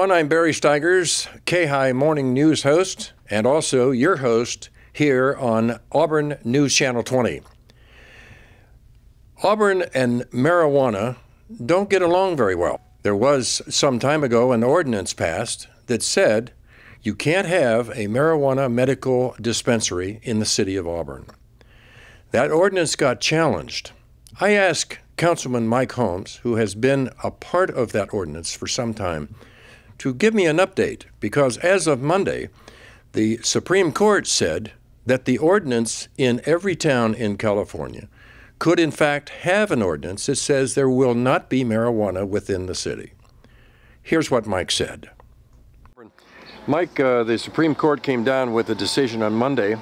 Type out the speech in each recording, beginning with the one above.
Everyone. I'm Barry Stigers, KHI Morning News host, and also your host here on Auburn News Channel 20. Auburn and marijuana don't get along very well. There was some time ago an ordinance passed that said you can't have a marijuana medical dispensary in the city of Auburn. That ordinance got challenged. I asked Councilman Mike Holmes, who has been a part of that ordinance for some time, to give me an update because as of Monday, the Supreme Court said that the ordinance in every town in California could, in fact, have an ordinance that says there will not be marijuana within the city. Here's what Mike said. Mike, uh, the Supreme Court came down with a decision on Monday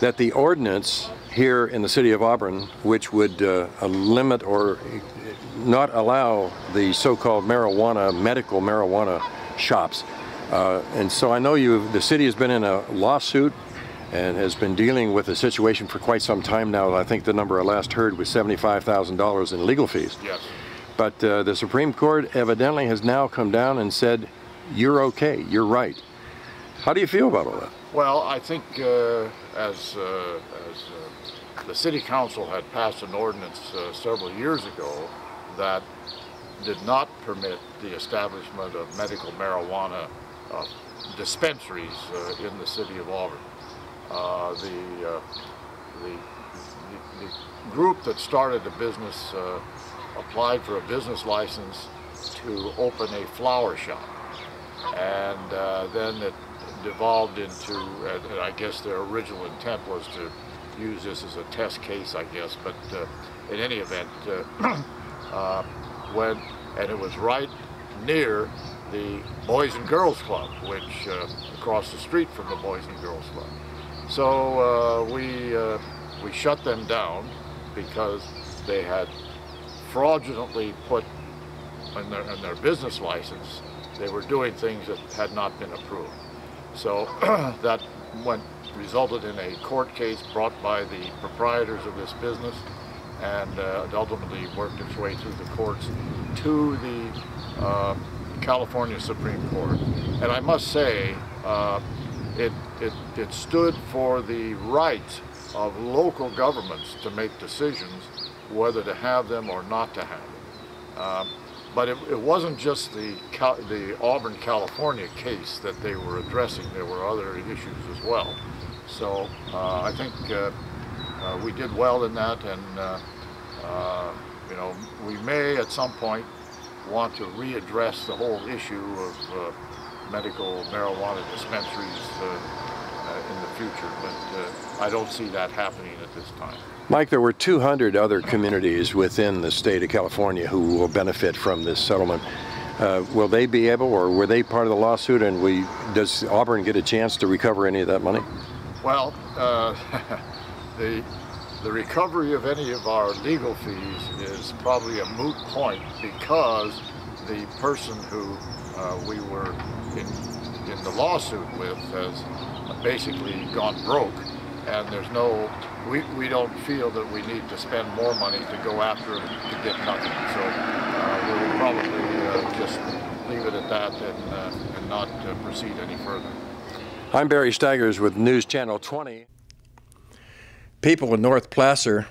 that the ordinance here in the city of Auburn, which would uh, limit or not allow the so-called marijuana, medical marijuana shops. Uh, and so I know you, the city has been in a lawsuit and has been dealing with the situation for quite some time now. I think the number I last heard was $75,000 in legal fees. Yes. But uh, the Supreme Court evidently has now come down and said, you're okay, you're right. How do you feel about all that? Well, I think uh, as, uh, as uh, the City Council had passed an ordinance uh, several years ago that did not permit the establishment of medical marijuana uh, dispensaries uh, in the city of Auburn. Uh, the, the, the, the, group that started the business applied for a business license to open a flower shop. And then it devolved into, and I guess their original intent was to use this as a test case, I guess, but uh, in any event, uh, and it was right near the Boys and Girls Club, which uh, across the street from the Boys and Girls Club. So uh, we, uh, we shut them down because they had fraudulently put in their, in their business license, they were doing things that had not been approved. So that went resulted in a court case brought by the proprietors of this business and uh, ultimately worked its way through the courts to the uh, California Supreme Court. And I must say, uh, it, it, it stood for the right of local governments to make decisions whether to have them or not to have them. Um, but it, it wasn't just the, the Auburn, California case that they were addressing. There were other issues as well. So uh, I think uh, uh, we did well in that, and uh, uh, you know we may at some point want to readdress the whole issue of uh, medical marijuana dispensaries in the future, but I don't see that happening at this time. Mike, there were 200 other communities within the state of California who will benefit from this settlement. Uh, will they be able, or were they part of the lawsuit, and we, does Auburn get a chance to recover any of that money? Well, uh, the, the recovery of any of our legal fees is probably a moot point because the person who uh, we were in, in the lawsuit with has basically gone broke and there's no we, we don't feel that we need to spend more money to go after them to get nothing. So uh, we'll probably uh, just leave it at that and, uh, and not uh, proceed any further. I'm Barry Stigers with News Channel 20. People in North Placer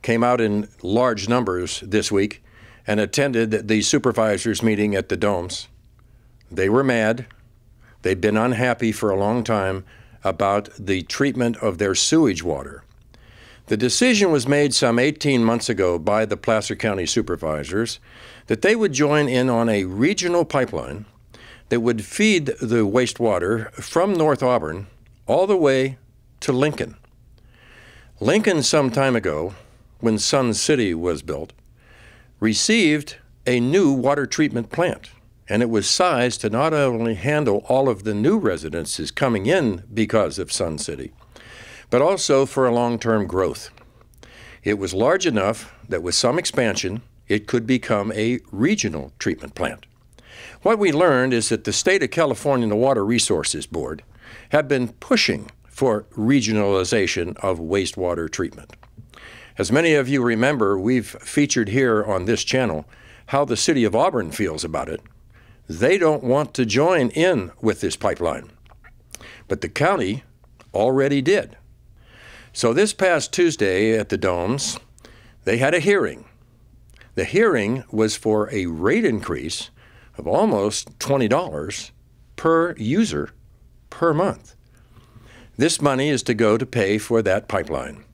came out in large numbers this week and attended the supervisors meeting at the Domes. They were mad. They've been unhappy for a long time about the treatment of their sewage water. The decision was made some 18 months ago by the Placer County supervisors that they would join in on a regional pipeline that would feed the wastewater from North Auburn all the way to Lincoln. Lincoln, some time ago, when Sun City was built, received a new water treatment plant, and it was sized to not only handle all of the new residences coming in because of Sun City, but also for a long-term growth. It was large enough that with some expansion, it could become a regional treatment plant. What we learned is that the state of California and the Water Resources Board have been pushing for regionalization of wastewater treatment. As many of you remember, we've featured here on this channel how the city of Auburn feels about it. They don't want to join in with this pipeline. But the county already did. So this past Tuesday at the Domes, they had a hearing. The hearing was for a rate increase of almost $20 per user per month. This money is to go to pay for that pipeline.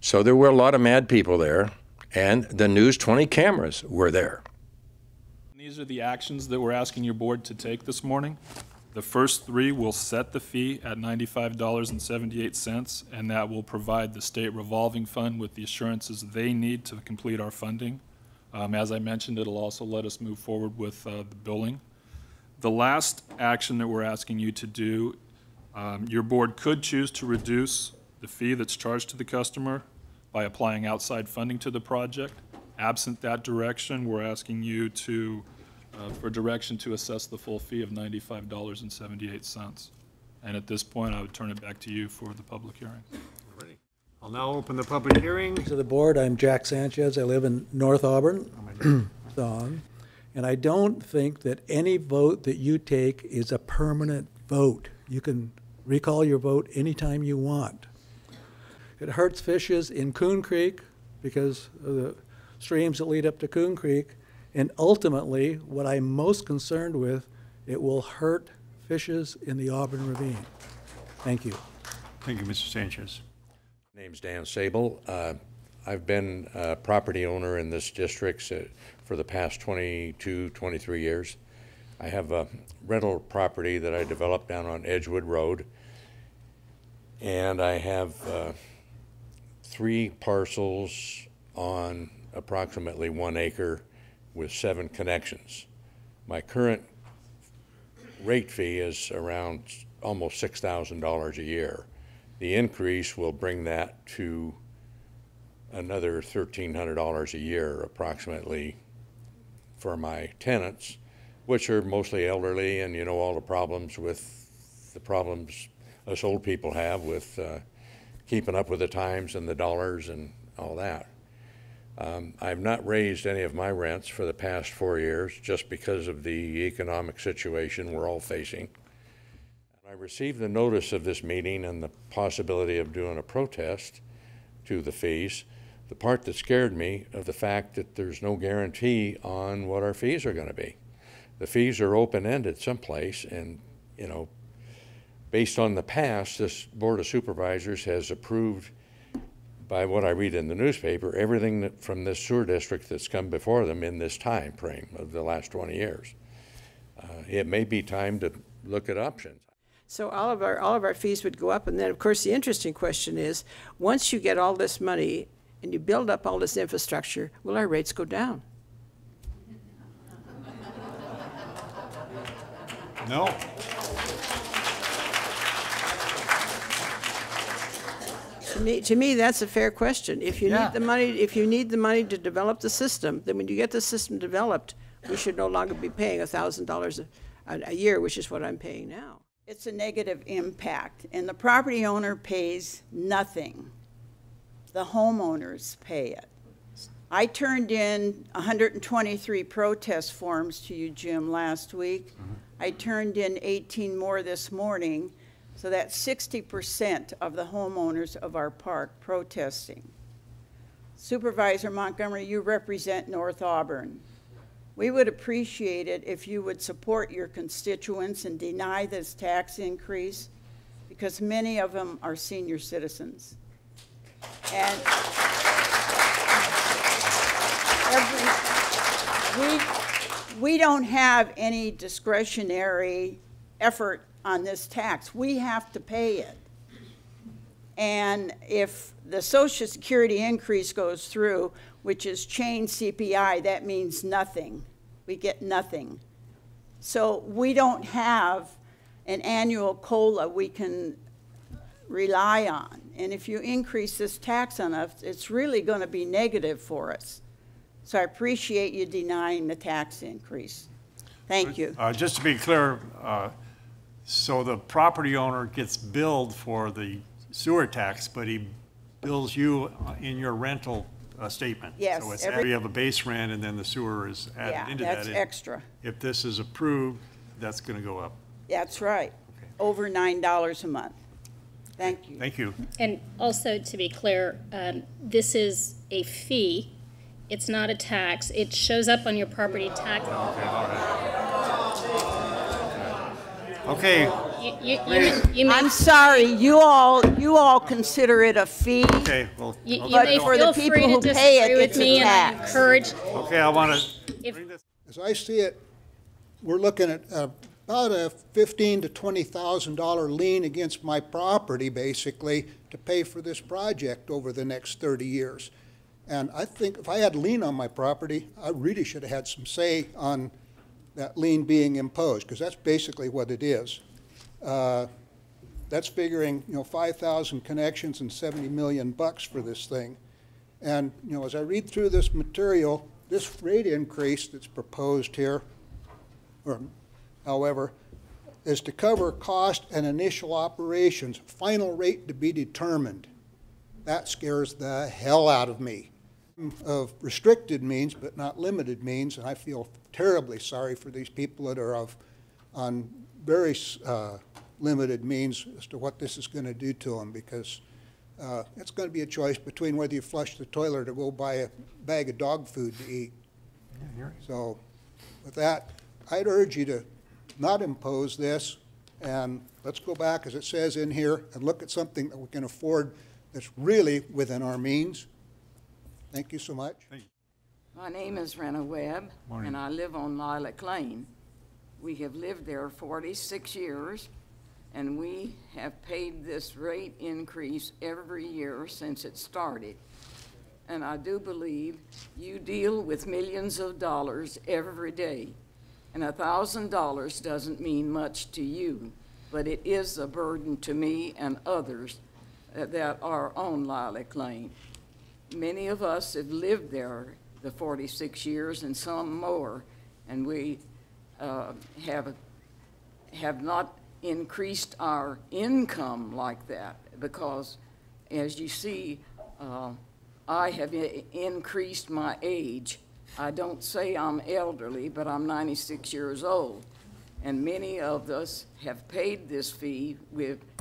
So there were a lot of mad people there, and the News 20 cameras were there. These are the actions that we're asking your board to take this morning. The first three will set the fee at $95.78, and that will provide the state revolving fund with the assurances they need to complete our funding. Um, As I mentioned, it'll also let us move forward with uh, the billing. The last action that we're asking you to do, um, your board could choose to reduce the fee that's charged to the customer by applying outside funding to the project. Absent that direction, we're asking you to, uh, for direction to assess the full fee of $95.78. And at this point, I would turn it back to you for the public hearing. I'll now open the public hearing. To the board, I'm Jack Sanchez. I live in North Auburn, Thon, and I don't think that any vote that you take is a permanent vote. You can recall your vote anytime you want. It hurts fishes in Coon Creek because of the streams that lead up to Coon Creek, and ultimately, what I'm most concerned with, it will hurt fishes in the Auburn Ravine. Thank you. Thank you, Mr. Sanchez. My name's Dan Sable. Uh, I've been a property owner in this district uh, for the past 22, 23 years. I have a rental property that I developed down on Edgewood Road. And I have uh, three parcels on approximately one acre with seven connections. My current rate fee is around almost $6,000 a year. The increase will bring that to another $1,300 a year approximately for my tenants, which are mostly elderly and you know all the problems with the problems us old people have with uh, keeping up with the times and the dollars and all that. Um, I've not raised any of my rents for the past four years just because of the economic situation we're all facing. I received the notice of this meeting and the possibility of doing a protest to the fees. The part that scared me of the fact that there's no guarantee on what our fees are going to be. The fees are open-ended someplace and, you know, based on the past, this Board of Supervisors has approved, by what I read in the newspaper, everything from this sewer district that's come before them in this time frame of the last 20 years. Uh, it may be time to look at options. So all of our, all of our fees would go up, and then, of course, the interesting question is, once you get all this money and you build up all this infrastructure, will our rates go down? No? To me, to me, that's a fair question. If you Yeah. need the money, if you need the money to develop the system, then when you get the system developed, we should no longer be paying a thousand dollars a year, which is what I'm paying now. It's a negative impact, and the property owner pays nothing. The homeowners pay it. I turned in 123 protest forms to you, Jim, last week. Mm-hmm. I turned in 18 more this morning, so that's 60% of the homeowners of our park protesting. Supervisor Montgomery, you represent North Auburn. We would appreciate it if you would support your constituents and deny this tax increase, because many of them are senior citizens. And every, we, we don't have any discretionary effort on this tax. We have to pay it. And if the Social Security increase goes through, which is chain CPI, that means nothing. We get nothing. So we don't have an annual COLA we can rely on. And if you increase this tax on us, it's really going to be negative for us. So I appreciate you denying the tax increase. Thank you. Uh, Just to be clear, uh, so the property owner gets billed for the sewer tax, but he bills you uh, in your rental uh, statement. Yes, So it's, every- we have a base rent and then the sewer is Yeah, added into that. that's extra. If this is approved, that's going to go up. That's right. Over nine dollars a month. Thank you. Thank you. And also, to be clear, um, this is a fee. It's not a tax. It shows up on your property tax. Okay, You, you, you, you may, I'm sorry, you all, you all consider it a fee. okay, well, you, you okay, But may for the feel people to who pay it, disagree with it's a me, and I tax. encourage, okay, I want to if, As I see it, we're looking at uh, about a fifteen to twenty thousand dollar lien against my property, basically, to pay for this project over the next thirty years. And I think if I had lien on my property, I really should have had some say on that lien being imposed, because that's basically what it is. Uh, That's figuring, you know, five thousand connections and seventy million bucks for this thing. And, you know, as I read through this material, this rate increase that's proposed here, or however, is to cover cost and initial operations, final rate to be determined. That scares the hell out of me. Of restricted means, but not limited means, and I feel terribly sorry for these people that are of, on very uh, limited means as to what this is going to do to them, because uh, it's going to be a choice between whether you flush the toilet or go buy a bag of dog food to eat. So with that, I'd urge you to not impose this, and let's go back, as it says in here, and look at something that we can afford that's really within our means. Thank you so much. My name is Rena Webb, and I live on Lilac Lane. We have lived there 46 years, and we have paid this rate increase every year since it started. And I do believe you deal with millions of dollars every day. And a thousand dollars doesn't mean much to you, but it is a burden to me and others that are on Lilac Lane. Many of us have lived there the 46 years and some more, and we uh, have, have not increased our income like that because, as you see, uh, I have increased my age. I don't say I'm elderly, but I'm 96 years old. And many of us have paid this fee.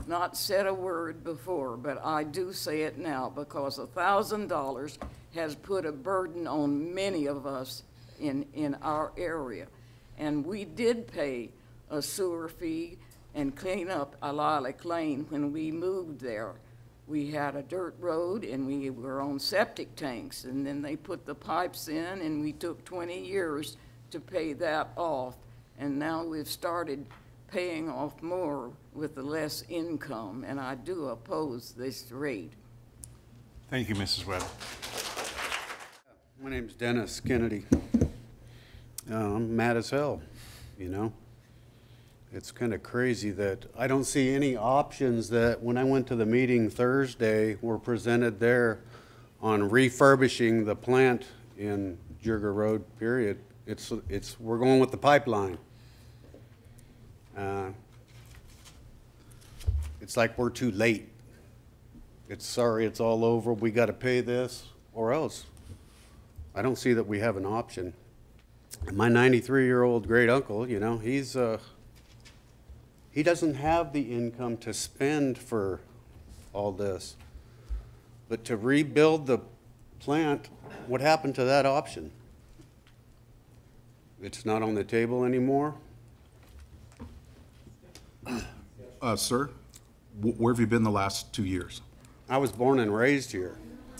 We've not said a word before, but I do say it now because a thousand dollars has put a burden on many of us in, in our area. And we did pay a sewer fee and clean up Lilac Lane when we moved there. We had a dirt road and we were on septic tanks, and then they put the pipes in, and we took 20 years to pay that off. And now we've started paying off more with the less income, and I do oppose this rate. thank you, Mrs. Webb. My name's Dennis Kennedy. Uh, I'm mad as hell, you know? It's kind of crazy that I don't see any options that, when I went to the meeting Thursday, were presented there on refurbishing the plant in Jurga Road, period. It's, it's, we're going with the pipeline. Uh, It's like we're too late. It's sorry, it's all over, we gotta pay this, or else. I don't see that we have an option. My 93-year-old great-uncle, you know, he's, uh, he doesn't have the income to spend for all this. But to rebuild the plant, what happened to that option? It's not on the table anymore? Uh, sir, where have you been the last two years? I was born and raised here.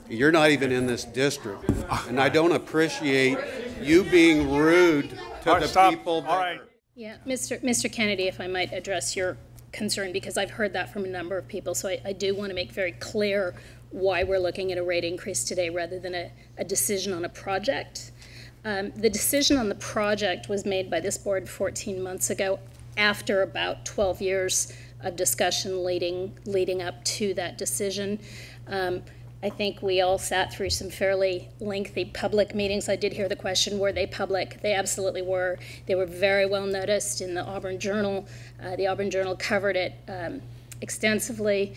You're not even in this district, and I don't appreciate you being rude to right, the stop. people. All right. yeah, Mr. Mr. Kennedy, if I might address your concern, because I've heard that from a number of people, so I, I do want to make very clear why we're looking at a rate increase today rather than a, a decision on a project. Um, the decision on the project was made by this board 14 months ago after about 12 years of discussion leading, leading up to that decision. Um, I think we all sat through some fairly lengthy public meetings. I did hear the question, were they public? They absolutely were. They were very well noticed in the Auburn Journal. Uh, the Auburn Journal covered it um, extensively.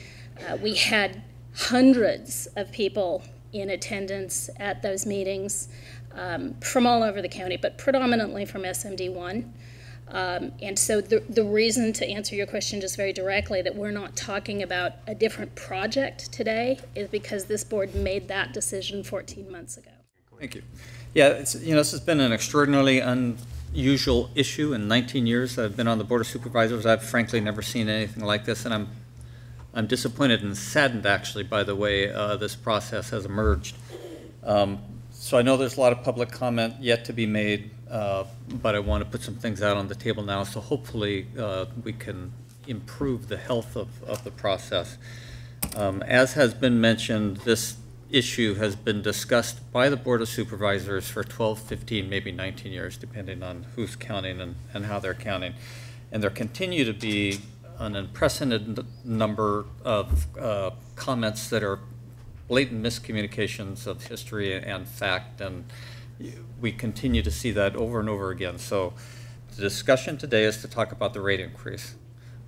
Uh, we had hundreds of people in attendance at those meetings um, from all over the county, but predominantly from SMD1. Um, and so the, the reason to answer your question just very directly that we're not talking about a different project today is because this board made that decision 14 months ago. Thank you. Yeah, you know, this has been an extraordinarily unusual issue in 19 years I've been on the Board of Supervisors. I've frankly never seen anything like this, and I'm, I'm disappointed and saddened actually by the way uh, this process has emerged. Um, so I know there's a lot of public comment yet to be made, uh, but I want to put some things out on the table now, so hopefully uh, we can improve the health of, of the process. Um, as has been mentioned, this issue has been discussed by the Board of Supervisors for 12, 15, maybe 19 years, depending on who's counting and, and how they're counting. And there continue to be an unprecedented number of uh, comments that are blatant miscommunications of history and fact, and we continue to see that over and over again. So the discussion today is to talk about the rate increase.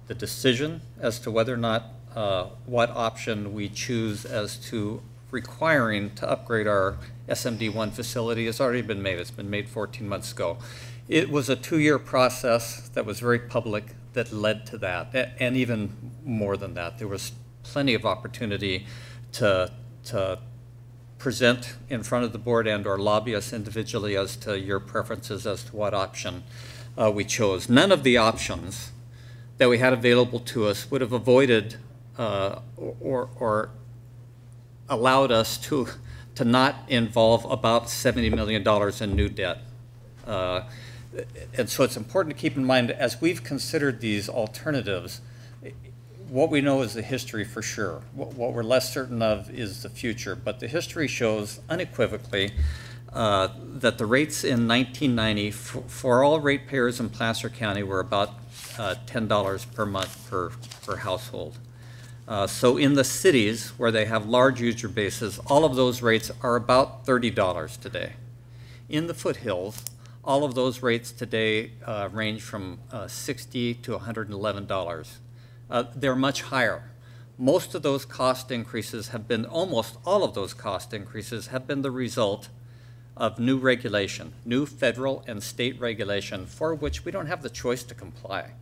The decision as to whether or not uh, what option we choose as to requiring to upgrade our SMD1 facility has already been made. It's been made 14 months ago. It was a two-year process that was very public that led to that, and even more than that. There was plenty of opportunity to to present in front of the board and or lobby us individually as to your preferences as to what option uh, we chose. None of the options that we had available to us would have avoided uh, or, or allowed us to, to not involve about $70 million in new debt. Uh, and so it's important to keep in mind as we've considered these alternatives, what we know is the history for sure. What, what, we're less certain of is the future. But the history shows unequivocally uh, that the rates in 1990 for all ratepayers in Placer County were about uh, $10 per month per, per household. Uh, so in the cities where they have large user bases, all of those rates are about $30 today. In the foothills, all of those rates today uh, range from uh, 60 to $111 uh, they're much higher. Most of those cost increases have been, almost all of those cost increases have been the result of new regulation, new federal and state regulation for which we don't have the choice to comply.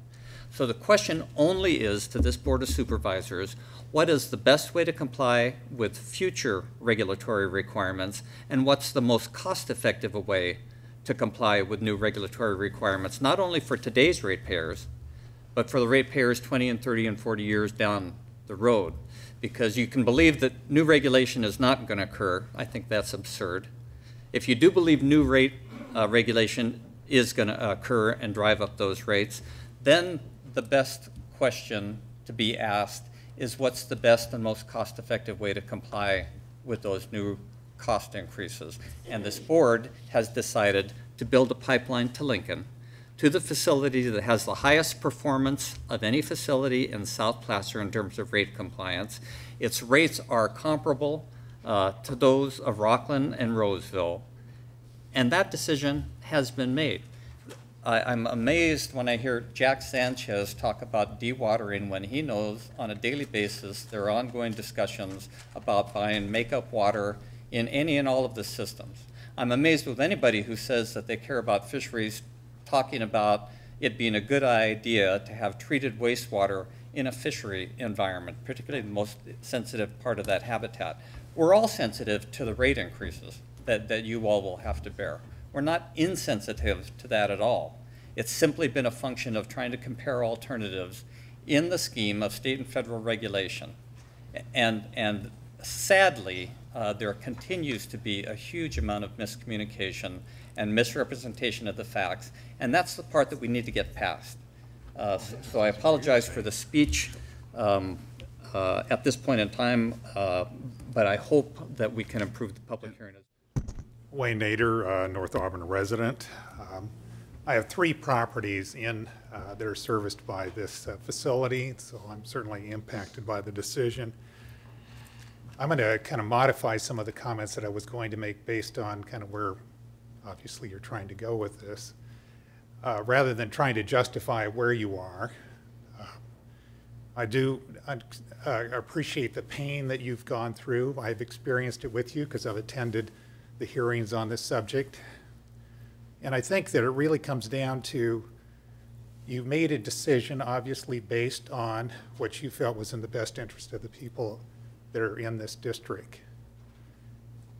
So the question only is to this Board of Supervisors, what is the best way to comply with future regulatory requirements and what's the most cost-effective way to comply with new regulatory requirements, not only for today's ratepayers, but for the ratepayers 20 and 30 and 40 years down the road. Because you can believe that new regulation is not going to occur. I think that's absurd. If you do believe new rate uh, regulation is going to occur and drive up those rates, then the best question to be asked is what's the best and most cost-effective way to comply with those new cost increases. And this board has decided to build a pipeline to Lincoln to the facility that has the highest performance of any facility in South Placer in terms of rate compliance. Its rates are comparable uh, to those of Rocklin and Roseville. And that decision has been made. I, am amazed when I hear Jack Sanchez talk about dewatering when he knows on a daily basis there are ongoing discussions about buying makeup water in any and all of the systems. I'm amazed with anybody who says that they care about fisheries talking about it being a good idea to have treated wastewater in a fishery environment, particularly the most sensitive part of that habitat. We're all sensitive to the rate increases that, that you all will have to bear. We're not insensitive to that at all. It's simply been a function of trying to compare alternatives in the scheme of state and federal regulation. And, and sadly, uh, there continues to be a huge amount of miscommunication and misrepresentation of the facts, and that's the part that we need to get past. Uh, so, so, I apologize for the speech um, uh, at this point in time, uh, but I hope that we can improve the public hearing. Wayne Nader, uh, North Auburn resident. Um, I have three properties in uh, that are serviced by this uh, facility, so I'm certainly impacted by the decision. I'm going to kind of modify some of the comments that I was going to make based on kind of where obviously you're trying to go with this, uh, rather than trying to justify where you are. Uh, I do uh, uh, appreciate the pain that you've gone through. I've experienced it with you because I've attended the hearings on this subject. And I think that it really comes down to you made a decision, obviously based on what you felt was in the best interest of the people that are in this district.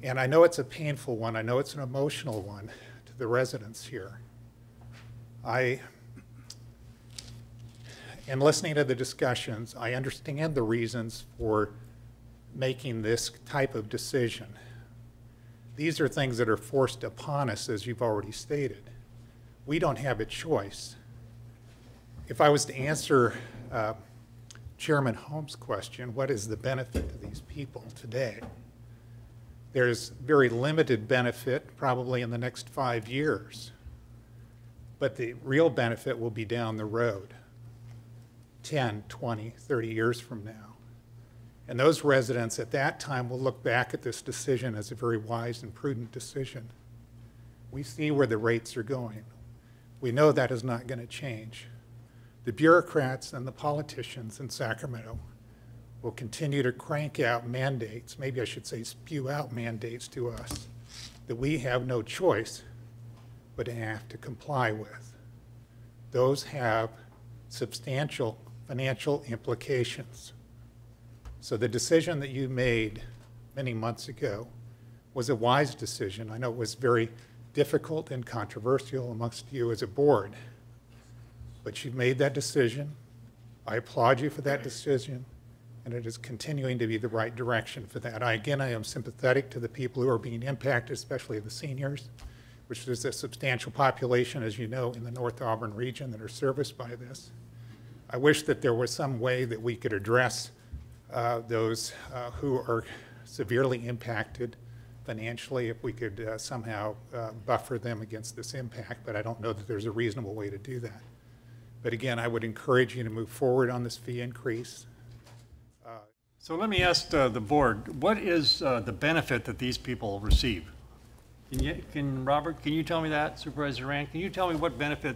And I know it's a painful one. I know it's an emotional one to the residents here. I, in listening to the discussions, I understand the reasons for making this type of decision. These are things that are forced upon us, as you've already stated. We don't have a choice. If I was to answer uh, Chairman Holmes' question, what is the benefit to these people today? There's very limited benefit probably in the next five years, but the real benefit will be down the road, 10, 20, 30 years from now. And those residents at that time will look back at this decision as a very wise and prudent decision. We see where the rates are going. We know that is not going to change. The bureaucrats and the politicians in Sacramento will continue to crank out mandates, maybe I should say spew out mandates to us that we have no choice but to have to comply with. Those have substantial financial implications. So the decision that you made many months ago was a wise decision. I know it was very difficult and controversial amongst you as a board, but you made that decision. I applaud you for that decision, and it is continuing to be the right direction for that. I, again, I am sympathetic to the people who are being impacted, especially the seniors, which is a substantial population, as you know, in the North Auburn region that are serviced by this. I wish that there was some way that we could address uh, those uh, who are severely impacted financially, if we could uh, somehow uh, buffer them against this impact, but I don't know that there's a reasonable way to do that. But again, I would encourage you to move forward on this fee increase. So let me ask uh, the board, what is uh, the benefit that these people receive? Can you, can, Robert, can you tell me that, Supervisor Rand? Can you tell me what benefit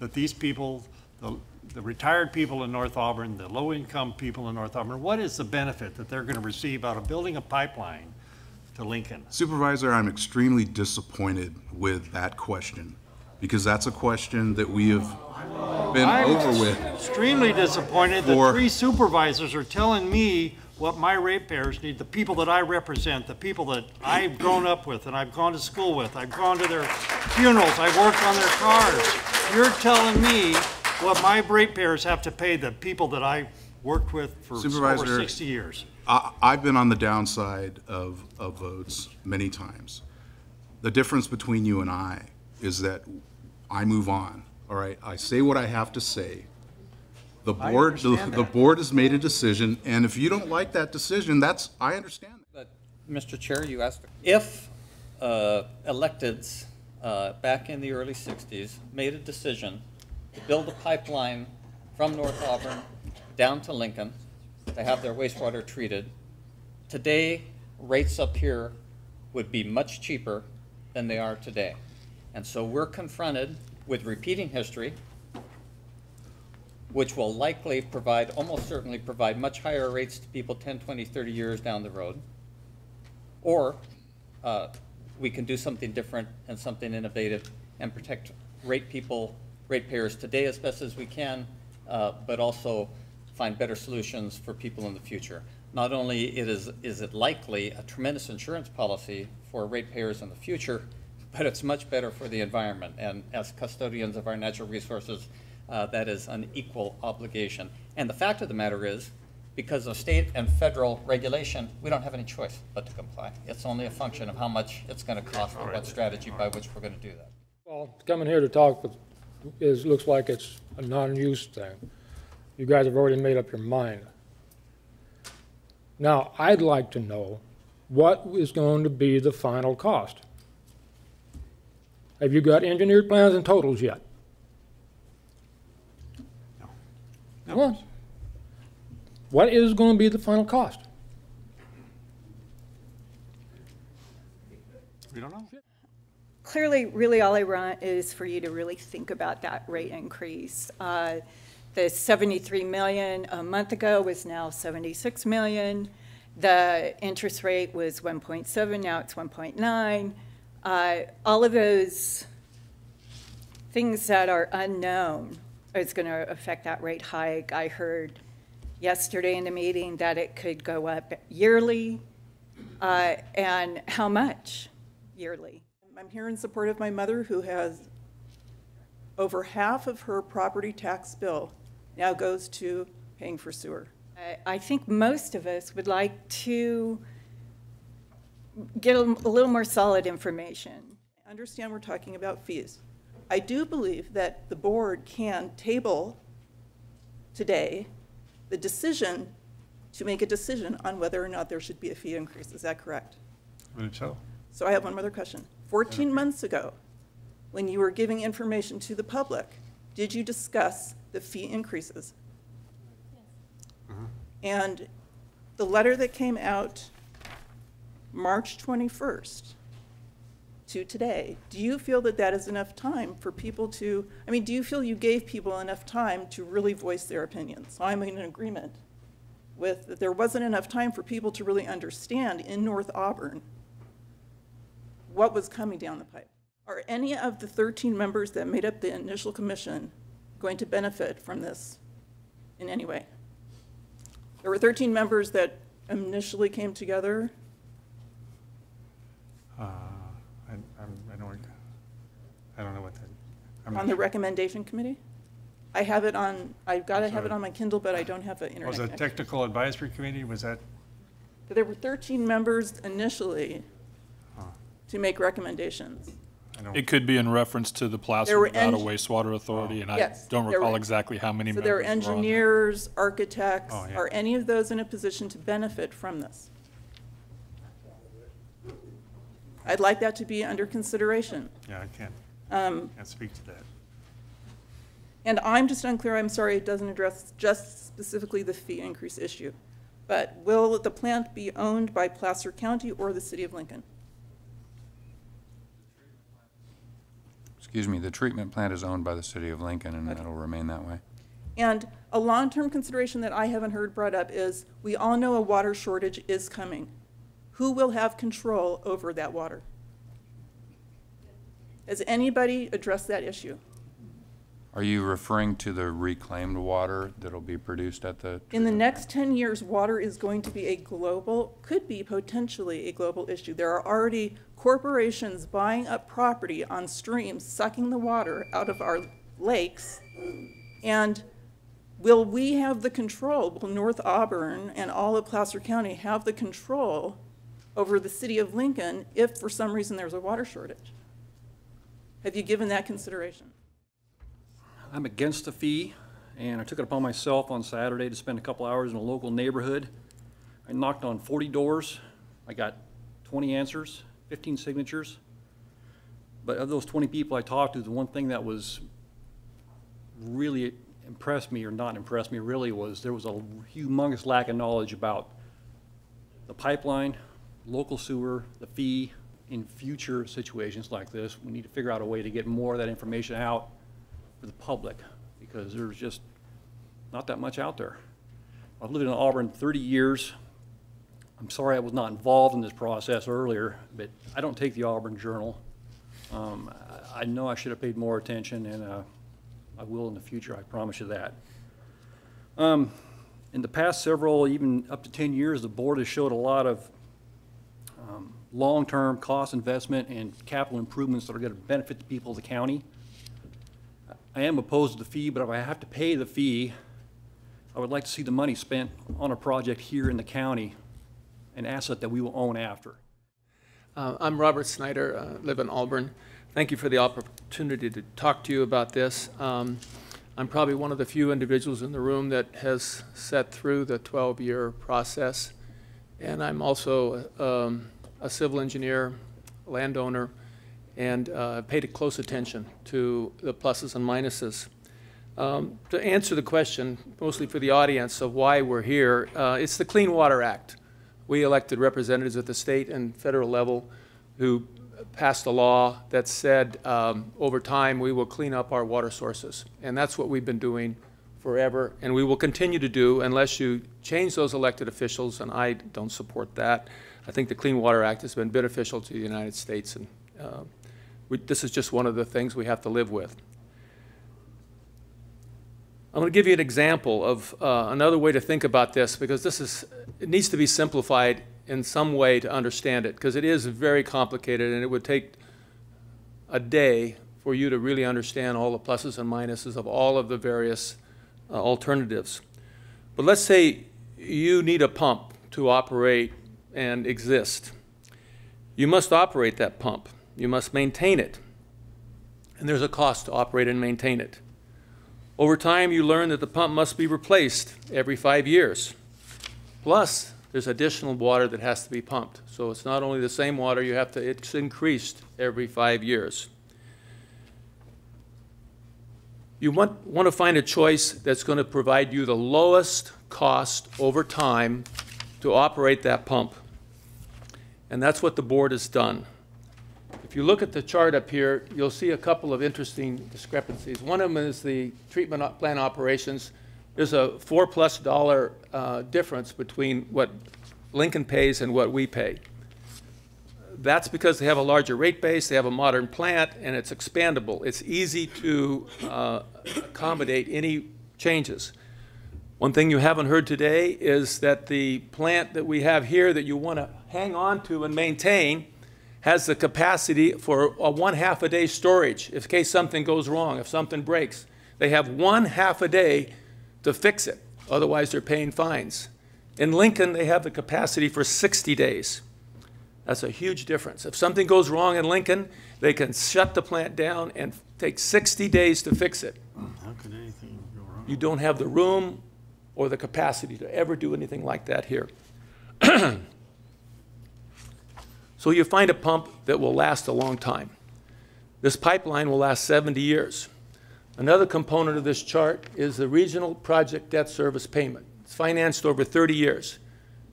that these people, the, the retired people in North Auburn, the low-income people in North Auburn, what is the benefit that they're going to receive out of building a pipeline to Lincoln? Supervisor, I'm extremely disappointed with that question because that's a question that we have been I'm over with. Extremely disappointed that three supervisors are telling me what my ratepayers need, the people that I represent, the people that I've grown up with and I've gone to school with, I've gone to their funerals, I've worked on their cars. You're telling me what my ratepayers have to pay the people that I worked with for over sixty years. I, I've been on the downside of, of votes many times. The difference between you and I is that I move on, all right? I say what I have to say. The I board, the, understand the that. board has made a decision, and if you don't like that decision, that's, I understand. But, Mr. Chair, you asked, if uh, electeds uh, back in the early 60s made a decision to build a pipeline from North Auburn down to Lincoln to have their wastewater treated, today, rates up here would be much cheaper than they are today. And so we're confronted with repeating history, which will likely provide, almost certainly provide much higher rates to people 10, 20, 30 years down the road. Or uh, we can do something different and something innovative and protect rate people, ratepayers today as best as we can, uh, but also find better solutions for people in the future. Not only is, is it likely a tremendous insurance policy for ratepayers in the future, but it's much better for the environment. And as custodians of our natural resources, uh, that is an equal obligation. And the fact of the matter is, because of state and federal regulation, we don't have any choice but to comply. It's only a function of how much it's going to cost and what strategy by which we're going to do that. Well, coming here to talk is, looks like it's a non-use thing. You guys have already made up your mind. Now, I'd like to know what is going to be the final cost. Have you got engineered plans and totals yet? No. Come on. What is going to be the final cost? We don't know. Clearly, really all I want is for you to really think about that rate increase. Uh, the 73 million a month ago was now 76 million. The interest rate was 1.7, now it's 1.9. Uh, all of those things that are unknown is going to affect that rate hike. I heard yesterday in the meeting that it could go up yearly, uh, and how much yearly? I'm here in support of my mother who has over half of her property tax bill now goes to paying for sewer. I- I think most of us would like to get a a little more solid information. I understand we're talking about fees. I do believe that the board can table today the decision to make a decision on whether or not there should be a fee increase. Is that correct? I believe so. So I have one other question. 14 months ago, when you were giving information to the public, did you discuss the fee increases? Yes. Mm-hmm. And the letter that came out March 21st to today, do you feel that that is enough time for people to, I mean, do you feel you gave people enough time to really voice their opinions? I'm in agreement with that there wasn't enough time for people to really understand in North Auburn what was coming down the pipe. Are any of the 13 members that made up the initial commission going to benefit from this in any way? There were 13 members that initially came together. Uh, I, I'm, I don't, I don't know what that, I'm not on the sure. recommendation committee? I have it on, I've got to have it on my Kindle, but I don't have the internet Was it connection. technical advisory committee, was that, There were 13 members initially Huh. to make recommendations. I don't, It could be in reference to the Placer There were Nevada eng- Wastewater Authority, and I Yes, don't there recall were- exactly how many So members there are were on there. engineers, architects, Oh, yeah. are any of those in a position to benefit from this? I'd like that to be under consideration. yeah, I can't, Um, can't speak to that. And I'm just unclear, I'm sorry, it doesn't address just specifically the fee increase issue. But will the plant be owned by Placer County or the city of Lincoln? Excuse me, the treatment plant is owned by the city of Lincoln, and that'll remain that way. And a long-term consideration that I haven't heard brought up is, we all know a water shortage is coming. Who will have control over that water? Has anybody addressed that issue? Are you referring to the reclaimed water that'll be produced at the? In the next 10 years, water is going to be a global, could be potentially a global issue. There are already corporations buying up property on streams, sucking the water out of our lakes. And will we have the control, will North Auburn and all of Placer County have the control over the city of Lincoln if for some reason there's a water shortage? Have you given that consideration? I'm against the fee, and I took it upon myself on Saturday to spend a couple hours in a local neighborhood. I knocked on 40 doors. I got 20 answers, 15 signatures. But of those 20 people I talked to, the one thing that was really impressed me, or not impressed me really, was there was a humongous lack of knowledge about the pipeline, local sewer, the fee, in future situations like this. We need to figure out a way to get more of that information out for the public, because there's just not that much out there. I've lived in Auburn 30 years. I'm sorry I was not involved in this process earlier, but I don't take the Auburn Journal. Um, I know I should have paid more attention, and uh, I will in the future, I promise you that. Um, In the past several, even up to 10 years, the board has showed a lot of long-term cost investment and capital improvements that are going to benefit the people of the county. I am opposed to the fee, but if I have to pay the fee, I would like to see the money spent on a project here in the county, an asset that we will own after. Uh, I'm Robert Snyder, uh, live in Auburn. Thank you for the opportunity to talk to you about this. Um, I'm probably one of the few individuals in the room that has sat through the 12-year process. And I'm also um, a civil engineer, landowner, and uh, paid close attention to the pluses and minuses. Um, To answer the question, mostly for the audience of why we're here, uh, it's the Clean Water Act. We elected representatives at the state and federal level who passed a law that said, um, over time, we will clean up our water sources. And that's what we've been doing forever, and we will continue to do unless you change those elected officials, and I don't support that. I think the Clean Water Act has been beneficial to the United States, and uh, we, this is just one of the things we have to live with. I'm going to give you an example of uh, another way to think about this because this is, it needs to be simplified in some way to understand it because it is very complicated and it would take a day for you to really understand all the pluses and minuses of all of the various uh, alternatives. But let's say you need a pump to operate and exist. You must operate that pump. You must maintain it. And there's a cost to operate and maintain it. Over time, you learn that the pump must be replaced every five years. Plus, there's additional water that has to be pumped. So it's not only the same water, you have to, it's increased every five years. You want, want to find a choice that's going to provide you the lowest cost over time to operate that pump. And that's what the board has done. If you look at the chart up here, you'll see a couple of interesting discrepancies. One of them is the treatment plant operations. There's a four plus dollar uh, difference between what Lincoln pays and what we pay. That's because they have a larger rate base, they have a modern plant, and it's expandable. It's easy to uh, accommodate any changes. One thing you haven't heard today is that the plant that we have here that you want to hang on to and maintain has the capacity for a one half a day storage in case something goes wrong, if something breaks. They have one half a day to fix it. Otherwise, they're paying fines. In Lincoln, they have the capacity for 60 days. That's a huge difference. If something goes wrong in Lincoln, they can shut the plant down and take 60 days to fix it. How could anything go wrong? You don't have the room or the capacity to ever do anything like that here. So you find a pump that will last a long time. This pipeline will last 70 years. Another component of this chart is the regional project debt service payment. It's financed over 30 years.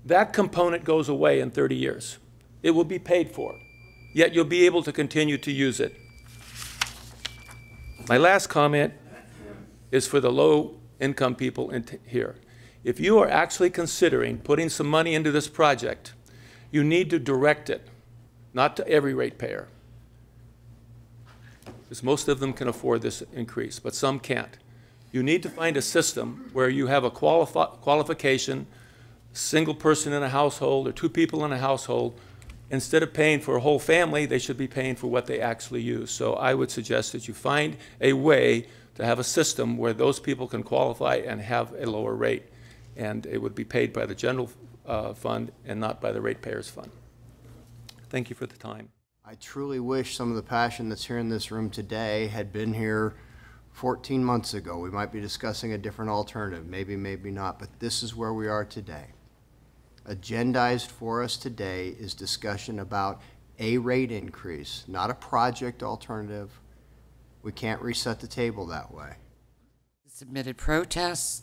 That component goes away in 30 years. It will be paid for, yet you'll be able to continue to use it. My last comment is for the low income people in here. If you are actually considering putting some money into this project, you need to direct it not to every ratepayer, because most of them can afford this increase, but some can't. You need to find a system where you have a qualifi qualification, single person in a household or two people in a household. Instead of paying for a whole family, they should be paying for what they actually use. So I would suggest that you find a way to have a system where those people can qualify and have a lower rate. And it would be paid by the general uh, fund and not by the ratepayers fund. Thank you for the time. I truly wish some of the passion that's here in this room today had been here 14 months ago. We might be discussing a different alternative, maybe, maybe not, but this is where we are today. Agendized for us today is discussion about a rate increase, not a project alternative. We can't reset the table that way. Submitted protests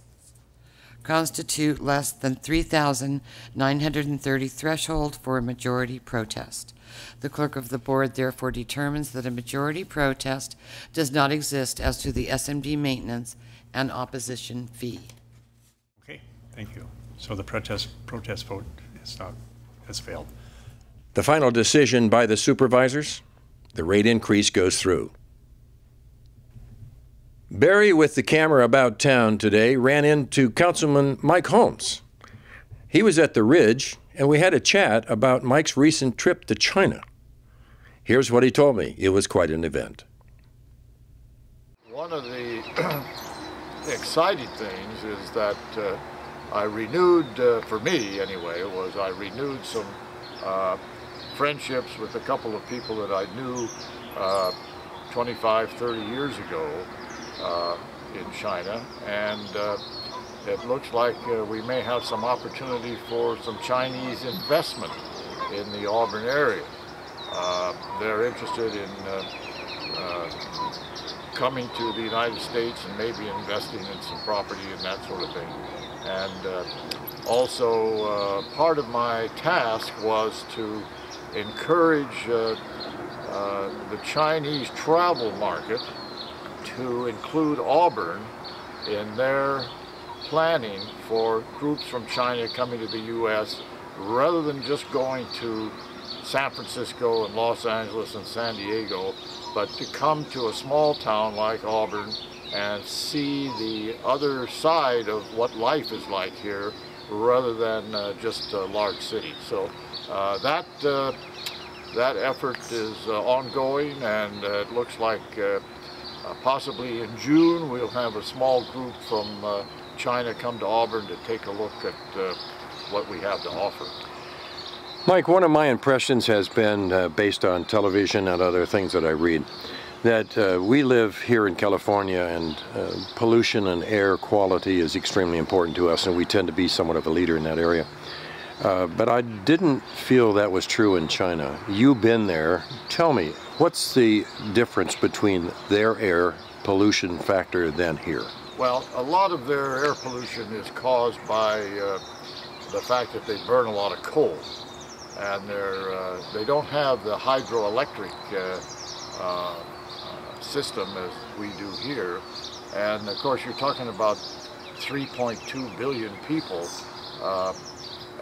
constitute less than 3,930 threshold for a majority protest. The clerk of the board therefore determines that a majority protest does not exist as to the SMD maintenance and opposition fee. Okay, thank you. So the protest, protest vote has not, has failed. The final decision by the supervisors, the rate increase goes through. Barry, with the camera about town today, ran into Councilman Mike Holmes. He was at the Ridge, and we had a chat about Mike's recent trip to China. Here's what he told me. It was quite an event. One of the exciting things is that uh, I renewed, uh, for me anyway, was I renewed some uh, friendships with a couple of people that I knew uh, 25, 30 years ago in China, and uh, it looks like uh, we may have some opportunity for some Chinese investment in the Auburn area. Uh, they're interested in uh, uh, coming to the United States and maybe investing in some property and that sort of thing. And also, part of my task was to encourage the Chinese travel market to include Auburn in their planning for groups from China coming to the U.S. rather than just going to San Francisco and Los Angeles and San Diego, but to come to a small town like Auburn and see the other side of what life is like here rather than uh, just a large city. So uh, that uh, that effort is uh, ongoing and uh, it looks like uh, possibly in June we'll have a small group from China come to Auburn to take a look at what we have to offer. Mike, one of my impressions has been uh, based on television and other things that I read, that uh, we live here in California and uh, pollution and air quality is extremely important to us and we tend to be somewhat of a leader in that area. Uh, but I didn't feel that was true in China. You've been there. Tell me, what's the difference between their air pollution factor than here? Well, a lot of their air pollution is caused by uh, the fact that they burn a lot of coal and they're, uh, they don't have the hydroelectric uh, uh, system as we do here. And of course, you're talking about 3.2 billion people. Uh,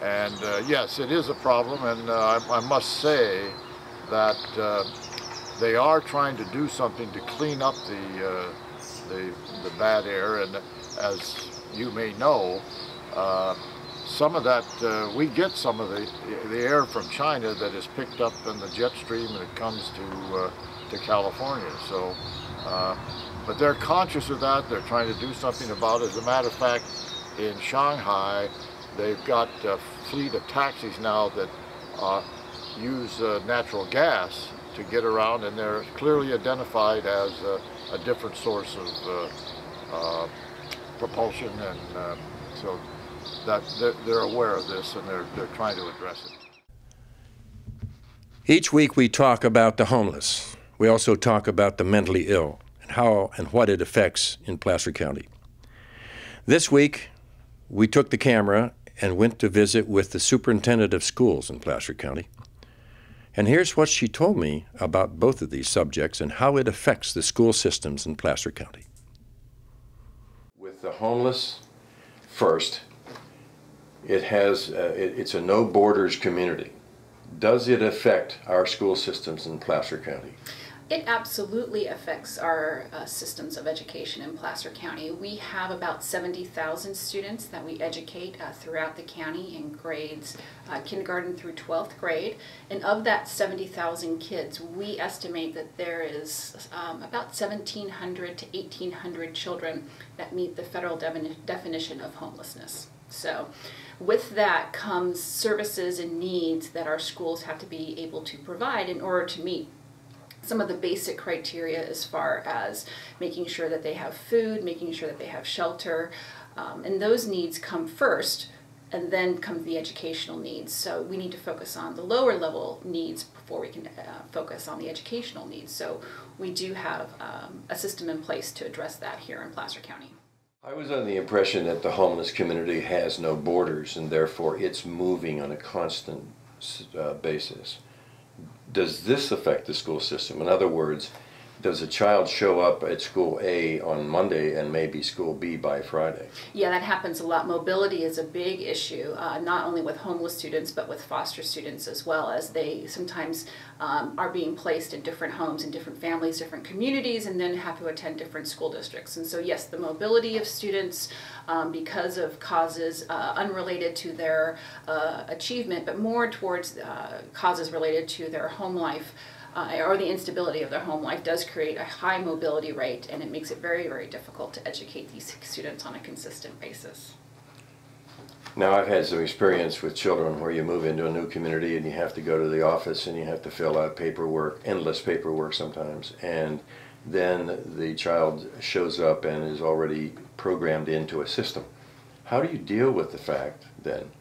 and uh, yes, it is a problem, and uh, I, I, must say that they are trying to do something to clean up the, the, the bad air. And as you may know, some of that, uh, we get some of the, the air from China that is picked up in the jet stream and it comes to, uh, to California. So, uh, but they're conscious of that. They're trying to do something about it. As a matter of fact, in Shanghai, they've got a fleet of taxis now that uh, use uh, natural gas to get around and they're clearly identified as a, a different source of uh, propulsion and so that they're, they're aware of this and they're, they're trying to address it. Each week we talk about the homeless. We also talk about the mentally ill and how and what it affects in Placer County. This week, we took the camera and went to visit with the superintendent of schools in Placer County. And here's what she told me about both of these subjects and how it affects the school systems in Placer County. With the homeless first, it has, uh, it, it's a no borders community. Does it affect our school systems in Placer County? It absolutely affects our uh, systems of education in Placer County. We have about 70,000 students that we educate uh, throughout the county in grades uh, kindergarten through 12th grade. And of that 70,000 kids, we estimate that there is um, about 1,700 to 1,800 children that meet the federal definition of homelessness. So with that comes services and needs that our schools have to be able to provide in order to meet some of the basic criteria as far as making sure that they have food, making sure that they have shelter, um, and those needs come first and then come the educational needs. So we need to focus on the lower level needs before we can uh, focus on the educational needs. So we do have um, a system in place to address that here in Placer County. I was under the impression that the homeless community has no borders and therefore it's moving on a constant uh, basis. Does this affect the school system? In other words, does a child show up at school A on Monday and maybe school B by Friday? Yeah, that happens a lot. Mobility is a big issue, uh, not only with homeless students, but with foster students as well, as they sometimes um, are being placed in different homes in different families, different communities, and then have to attend different school districts. And so, yes, the mobility of students um, because of causes uh, unrelated to their uh, achievement, but more towards uh, causes related to their home life uh, or the instability of their home life does create a high mobility rate and it makes it very, very difficult to educate these students on a consistent basis. Now, I've had some experience with children where you move into a new community and you have to go to the office and you have to fill out paperwork, endless paperwork sometimes, and then the child shows up and is already programmed into a system. How do you deal with the fact then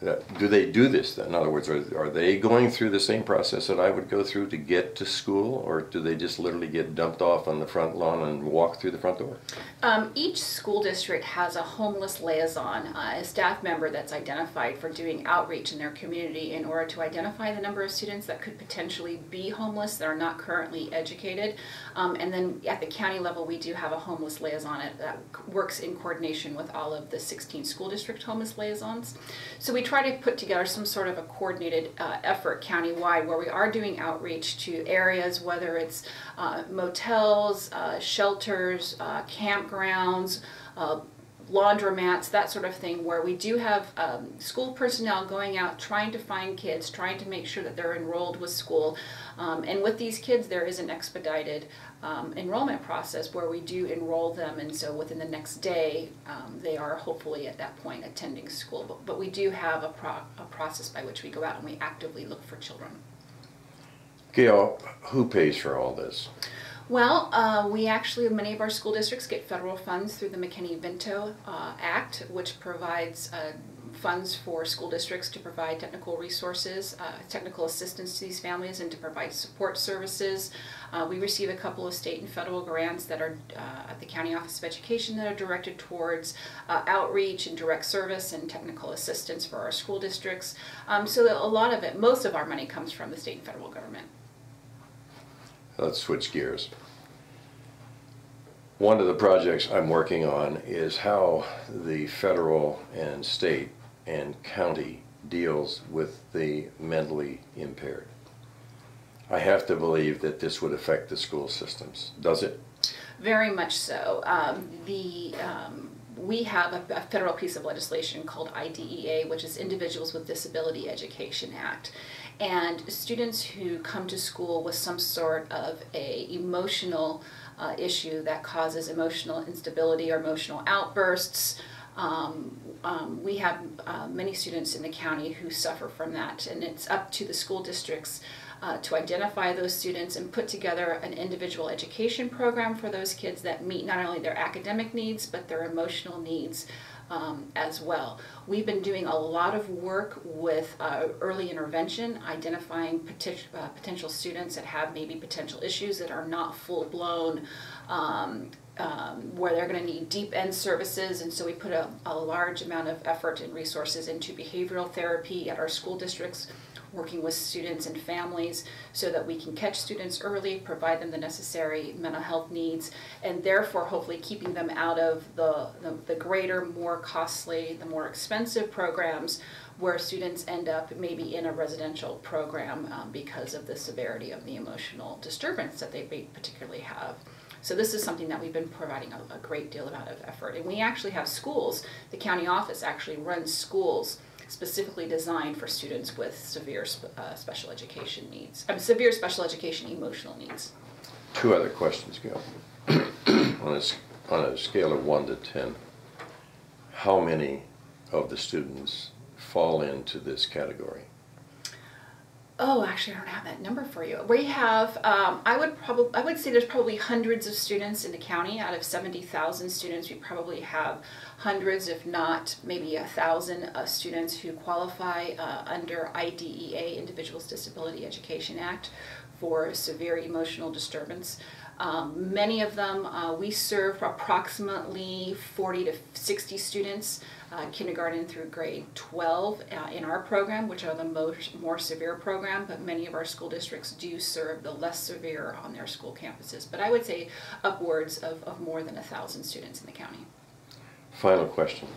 do they do this? In other words, are, are they going through the same process that I would go through to get to school, or do they just literally get dumped off on the front lawn and walk through the front door? Um, each school district has a homeless liaison, uh, a staff member that's identified for doing outreach in their community in order to identify the number of students that could potentially be homeless that are not currently educated. Um, and then at the county level, we do have a homeless liaison that works in coordination with all of the 16 school district homeless liaisons. So we try to put together some sort of a coordinated uh, effort countywide where we are doing outreach to areas, whether it's uh, motels, uh, shelters, uh, campgrounds, uh, laundromats, that sort of thing, where we do have um, school personnel going out trying to find kids, trying to make sure that they're enrolled with school. Um, and with these kids, there is an expedited um, enrollment process where we do enroll them, and so within the next day, um, they are hopefully at that point attending school. But, but we do have a, pro a process by which we go out and we actively look for children. Gale, who pays for all this? Well, uh, we actually, many of our school districts get federal funds through the McKinney-Vento uh, Act, which provides uh, funds for school districts to provide technical resources, uh, technical assistance to these families, and to provide support services. Uh, we receive a couple of state and federal grants that are uh, at the County Office of Education that are directed towards uh, outreach and direct service and technical assistance for our school districts. Um, so a lot of it, most of our money comes from the state and federal government. Let's switch gears. One of the projects I'm working on is how the federal and state and county deals with the mentally impaired. I have to believe that this would affect the school systems. Does it? Very much so. Um, the um, we have a, a, federal piece of legislation called IDEA, which is Individuals with Disability Education Act. And students who come to school with some sort of a emotional uh, issue that causes emotional instability or emotional outbursts, um, um, we have uh, many students in the county who suffer from that, and it's up to the school districts uh, to identify those students and put together an individual education program for those kids that meet not only their academic needs but their emotional needs um, as well. We've been doing a lot of work with uh, early intervention, identifying uh, potential students that have maybe potential issues that are not full-blown um, um, where they're going to need deep end services and so we put a, a large amount of effort and resources into behavioral therapy at our school districts working with students and families so that we can catch students early, provide them the necessary mental health needs, and therefore hopefully keeping them out of the, the, the greater, more costly, the more expensive programs where students end up maybe in a residential program um, because of the severity of the emotional disturbance that they particularly have. So this is something that we've been providing a, a great deal amount of effort. And we actually have schools, the county office actually runs schools specifically designed for students with severe sp uh, special education needs, mean, severe special education emotional needs. Two other questions, Gale. on, a, on a scale of 1 to 10, how many of the students fall into this category? Oh, actually, I don't have that number for you. We have, um, I would probably, I would say there's probably hundreds of students in the county. Out of 70,000 students, we probably have hundreds, if not maybe a thousand uh, students who qualify uh, under IDEA, Individuals Disability Education Act, for severe emotional disturbance. Um, many of them, uh, we serve approximately 40 to 60 students, uh, kindergarten through grade 12 uh, in our program, which are the most, more severe program, but many of our school districts do serve the less severe on their school campuses. But I would say upwards of, of more than a thousand students in the county. Final question.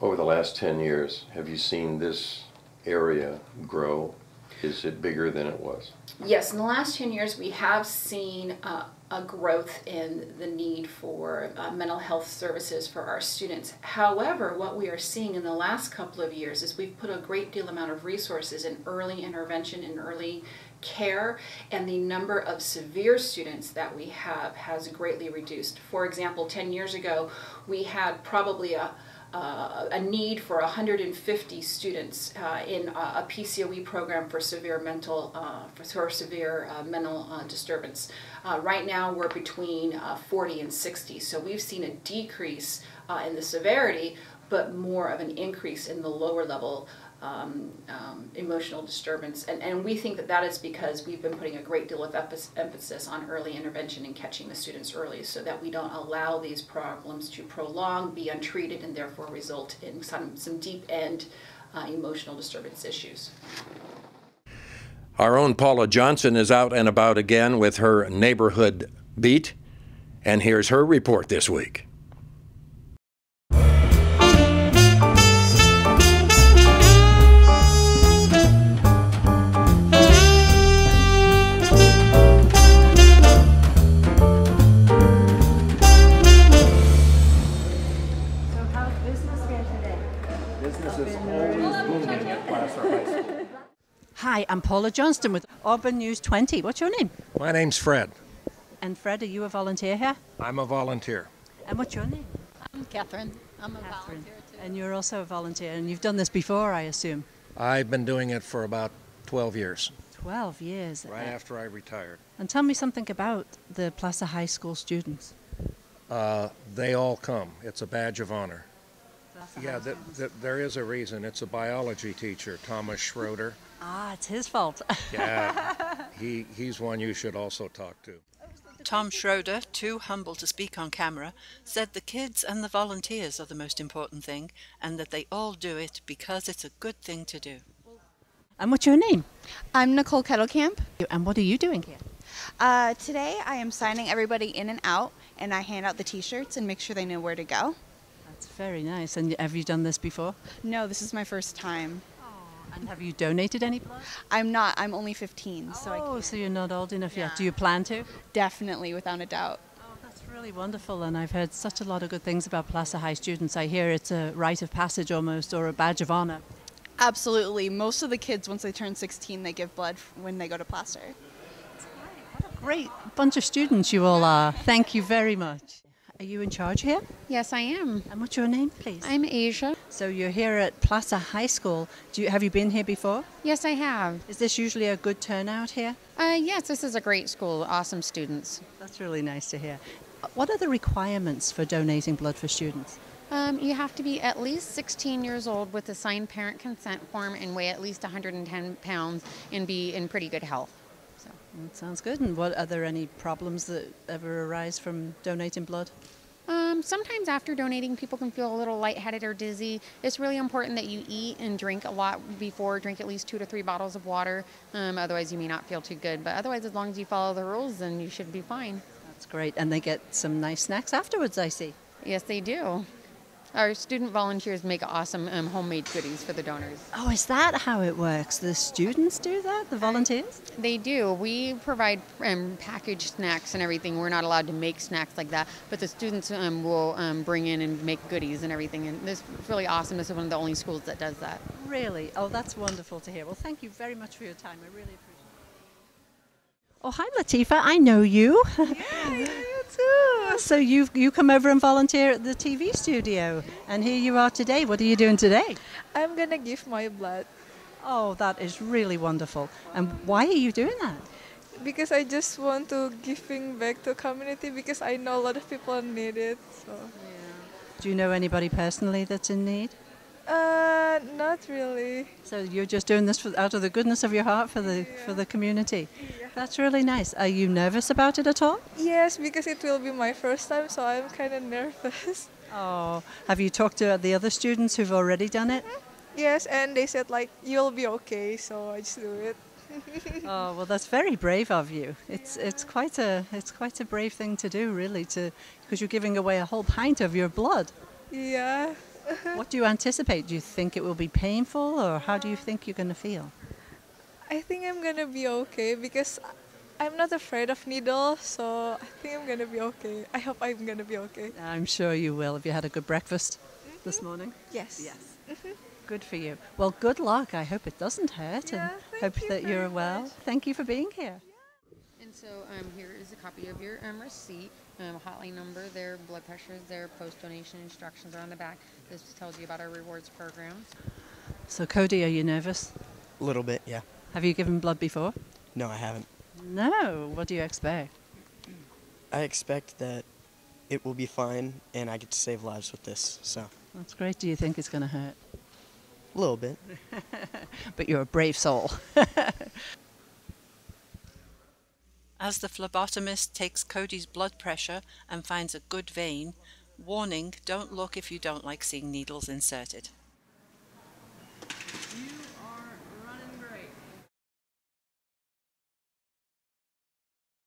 Over the last 10 years, have you seen this area grow? Is it bigger than it was? Yes, in the last 10 years, we have seen uh, a growth in the need for uh, mental health services for our students. However, what we are seeing in the last couple of years is we've put a great deal amount of resources in early intervention and early care and the number of severe students that we have has greatly reduced. For example, 10 years ago we had probably a uh, a need for 150 students uh, in a, a, PCOE program for severe mental, uh, for, for, severe uh, mental uh, disturbance. Uh, right now we're between 40 and 60, so we've seen a decrease in the severity, but more of an increase in the lower level um, um, emotional disturbance. And, and we think that that is because we've been putting a great deal of emphasis on early intervention and catching the students early so that we don't allow these problems to prolong, be untreated, and therefore result in some, some deep end uh, emotional disturbance issues. Our own Paula Johnston is out and about again with her neighborhood beat, and here's her report this week. Hi, I'm Paula Johnston with Auburn News 20. What's your name? My name's Fred. And Fred, are you a volunteer here? I'm a volunteer. And what's your name? I'm Catherine. I'm a volunteer too. And you're also a volunteer, and you've done this before, I assume. I've been doing it for about 12 years, 12 years. right after I retired. And tell me something about the Placer High School students. Uh, they all come. It's a badge of honor. Placer Yeah, High th- th- there is a reason. It's a biology teacher, Thomas Schroeder. Ah, it's his fault. Yeah, he, he's one you should also talk to. Tom Schroeder, too humble to speak on camera, said the kids and the volunteers are the most important thing and that they all do it because it's a good thing to do. And what's your name? I'm Nicole Kettlecamp. And what are you doing here? Uh, today I am signing everybody in and out, and I hand out the T-shirts and make sure they know where to go. That's very nice. And have you done this before? No, this is my first time. And have you donated any blood? I'm not. I'm only 15, so I Oh, so you're not old enough yet. Do you plan to? definitely, without a doubt. Oh, that's really wonderful, and I've heard such a lot of good things about Placer High students. I hear it's a rite of passage almost, or a badge of honor. Absolutely. Most of the kids, once they turn 16, they give blood when they go to Placer. Great bunch of students you all are. Thank you very much. Are you in charge here? Yes, I am. And what's your name, please? I'm Asia. So you're here at Placer High School. Do you, have you been here before? Yes, I have. Is this usually a good turnout here? Uh, yes, this is a great school. Awesome students. That's really nice to hear. What are the requirements for donating blood for students? Um, you have to be at least 16 years old with a signed parent consent form and weigh at least 110 pounds and be in pretty good health. That sounds good. And what are there any problems that ever arise from donating blood? Um, sometimes after donating, people can feel a little lightheaded or dizzy. It's really important that you eat and drink a lot before. Drink at least two to three bottles of water. Um, otherwise, you may not feel too good. But otherwise, as long as you follow the rules, then you should be fine. That's great. And they get some nice snacks afterwards, I see. Yes, they do. Our student volunteers make awesome um, homemade goodies for the donors. Oh, is that how it works? The students do that? The volunteers? They do. We provide um, packaged snacks and everything. We're not allowed to make snacks like that, but the students um, will um, bring in and make goodies and everything. And this is really awesome. This is one of the only schools that does that. Really? Oh, that's wonderful to hear. Well, thank you very much for your time. I really appreciate it. Oh, hi, Latifa. I know you. Yeah, you too. So you you come over and volunteer at the TV studio, and here you are today. What are you doing today? I'm gonna give my blood Oh, that is really wonderful. And why are you doing that? because I just want to giving back to community because I know a lot of people need it. So. Do you know anybody personally that's in need? Uh, not really. So you're just doing this for, out of the goodness of your heart for the for the community. Yeah. That's really nice. Are you nervous about it at all? Yes, because it will be my first time, so I'm kind of nervous. Oh, have you talked to the other students who've already done it? Yes, and they said like you'll be okay, so I just do it. Oh, well, that's very brave of you. It's it's quite a it's quite a brave thing to do, really, to because you're giving away a whole pint of your blood. Yeah. What do you anticipate? Do you think it will be painful, or how do you think you're going to feel? I think I'm gonna be okay because I'm not afraid of needles, so I think I'm gonna be okay. I hope I'm gonna be okay. I'm sure you will. Have you had a good breakfast this morning? Yes. Yes. Good for you. Well, good luck. I hope it doesn't hurt, and hope that you're well. Thank you for being here. And so um, here is a copy of your um, receipt, um, hotline number, their blood pressures, their post donation instructions are on the back. This tells you about our rewards programs. So, Cody, are you nervous? A little bit, yeah. Have you given blood before? No, I haven't. No. What do you expect? I expect that it will be fine and I get to save lives with this, so. That's great. Do you think it's going to hurt? A little bit. but you're a brave soul. As the phlebotomist takes Cody's blood pressure and finds a good vein, warning don't look if you don't like seeing needles inserted.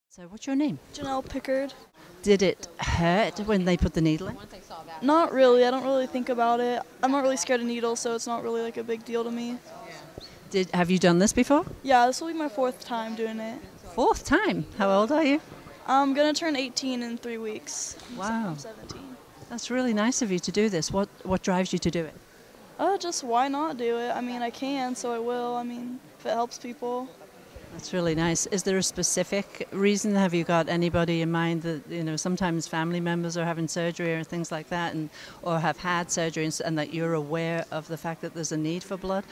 So, what's your name? Janelle Pickard. Did it hurt when they put the needle in? Not really. I don't really think about it. I'm not really scared of needles, so it's not really like a big deal to me. Did have you done this before? Yeah, this will be my fourth time doing it. Fourth time. How old are you? I'm gonna turn 18 in three weeks. Wow. I'm 17. That's really nice of you to do this. What what drives you to do it? Uh, just why not do it? I mean, I can, so I will. I mean, if it helps people. That's really nice. Is there a specific reason? Have you got anybody in mind that you know? Sometimes family members are having surgery or things like that, and or have had surgery, and, and that you're aware of the fact that there's a need for blood.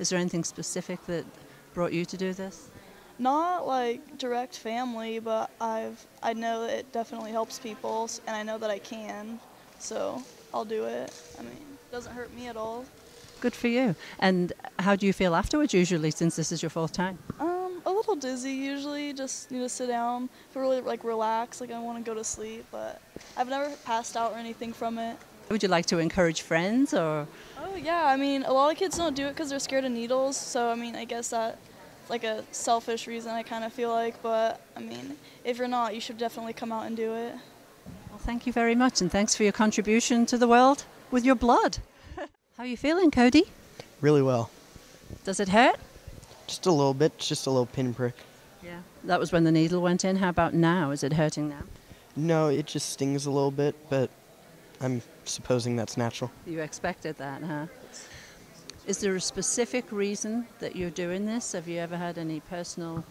Is there anything specific that brought you to do this? Not like direct family, but I've I know it definitely helps people, and I know that I can, so I'll do it. I mean, it doesn't hurt me at all. Good for you. And how do you feel afterwards? Usually, since this is your fourth time. Um, a little dizzy usually. Just need to sit down, feel really like relax, like I want to go to sleep. But I've never passed out or anything from it. Would you like to encourage friends or? Oh yeah, I mean, a lot of kids don't do it because they're scared of needles. So I mean, I guess that like a selfish reason. I kind of feel like, but I mean, if you're not, you should definitely come out and do it. Thank you very much, and thanks for your contribution to the world with your blood. How are you feeling, Cody? Really well. Does it hurt? Just a little bit, just a little pinprick. Yeah. That was when the needle went in. How about now? Is it hurting now? No, it just stings a little bit, but I'm supposing that's natural. You expected that, huh? Is there a specific reason that you're doing this? Have you ever had any personal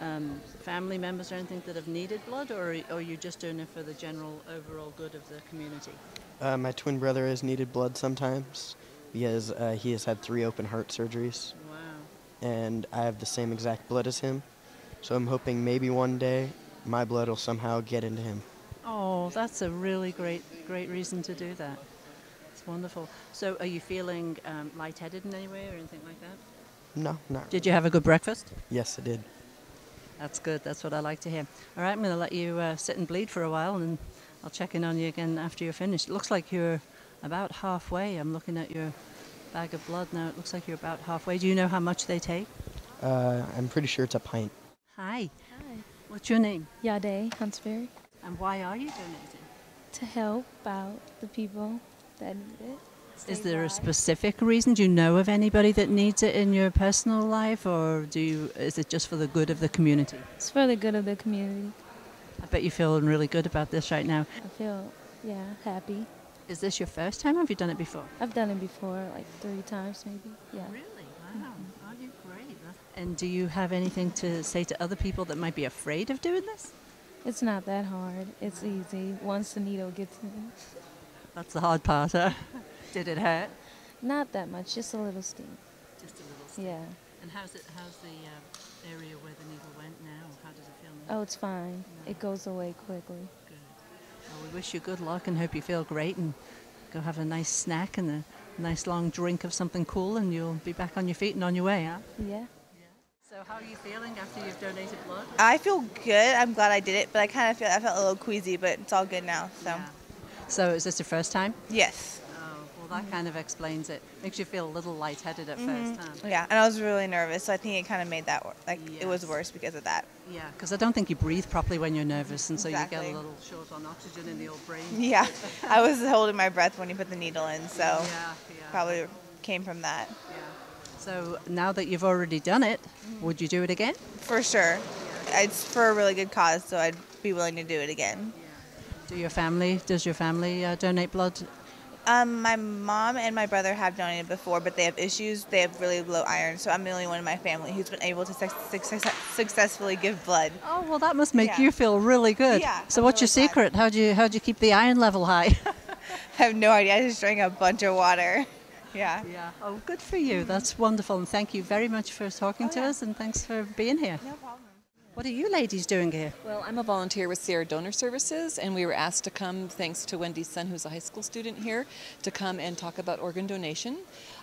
um, family members or anything that have needed blood, or, or are you just doing it for the general overall good of the community? Uh, my twin brother has needed blood sometimes because uh, he has had three open heart surgeries. Wow. And I have the same exact blood as him. So I'm hoping maybe one day my blood will somehow get into him. Oh, that's a really great, great reason to do that. It's wonderful. So, are you feeling um, lightheaded in any way or anything like that? No, not Did you have a good breakfast? Yes, I did. That's good. That's what I like to hear. All right, I'm going to let you uh, sit and bleed for a while, and I'll check in on you again after you're finished. It looks like you're about halfway. I'm looking at your bag of blood now. It looks like you're about halfway. Do you know how much they take? Uh, I'm pretty sure it's a pint. Hi. Hi. What's your name? Yade Huntsberry. And why are you donating? To help out the people that need it. Is there a specific reason? Do you know of anybody that needs it in your personal life, or do you, is it just for the good of the community? It's for the good of the community. I bet you're feeling really good about this right now. I feel, yeah, happy. Is this your first time, or have you done it before? I've done it before, like three times maybe. Yeah. Really? Wow. Oh, Are you great? And do you have anything to say to other people that might be afraid of doing this? It's not that hard. It's easy once the needle gets in. That's the hard part, huh? Did it hurt? Not that much, just a little sting. Just a little sting. Yeah. And how's it? How's the uh, area where the needle went now? How does it feel now? Oh, it's fine. It goes away quickly. Well, we wish you good luck and hope you feel great and go have a nice snack and a nice long drink of something cool and you'll be back on your feet and on your way, huh? Yeah. So how are you feeling after you've donated blood? I feel good. I'm glad I did it, but I kind of feel I felt a little queasy, but it's all good now. So So is this your first time? yes. Well that kind of explains it. Makes you feel a little lightheaded at Mhm. first, huh? Yeah, and I was really nervous, so I think it kind of made that wor- like it was worse because of that. Yeah, because I don't think you breathe properly when you're nervous and so you get a little short on oxygen in the old brain. Yeah, I was holding my breath when you put the needle in, so Yeah, yeah. probably came from that. So now that you've already done it, would you do it again? For sure, it's for a really good cause, so I'd be willing to do it again. Do your family, does your family uh, donate blood? Um, my mom and my brother have donated before, but they have issues. They have really low iron, so I'm the only one in my family who's been able to suc- success- successfully give blood. Oh, well, that must make Yeah. you feel really good. Yeah, So what's your secret? How do you how do you keep the iron level high? I have no idea. I just drank a bunch of water. Yeah. Yeah. Oh, good for you. That's wonderful. And thank you very much for talking to us and thanks for being here. No problem. What are you ladies doing here? Well, I'm a volunteer with Sierra Donor Services, and we were asked to come, thanks to Wendy's son, who's a high school student here, to come and talk about organ donation.